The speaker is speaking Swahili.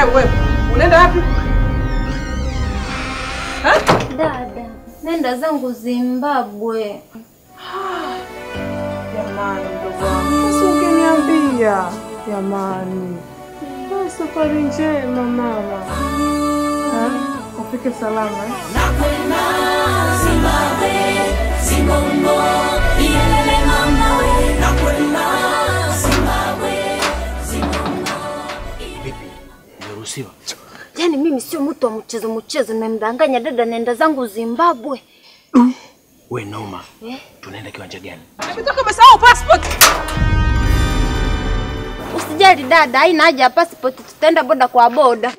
Wewe wewe. Unaenda wapi? Dada, nenda zangu Zimbabwe. Jamani mdogo wangu. Basi ungeniambia. Jamani. Safari njema mama. Ufike salama. Nimeruhusiwa. Yaani mimi sio mtu wa mchezo mchezo, nimemdanganya dada, naenda zangu Zimbabwe. We noma. Eh? Tunaenda kiwanja gani? Nimetoka umesahau passport. Usijali dada, haina haja ya passport, tutaenda boda kwa boda.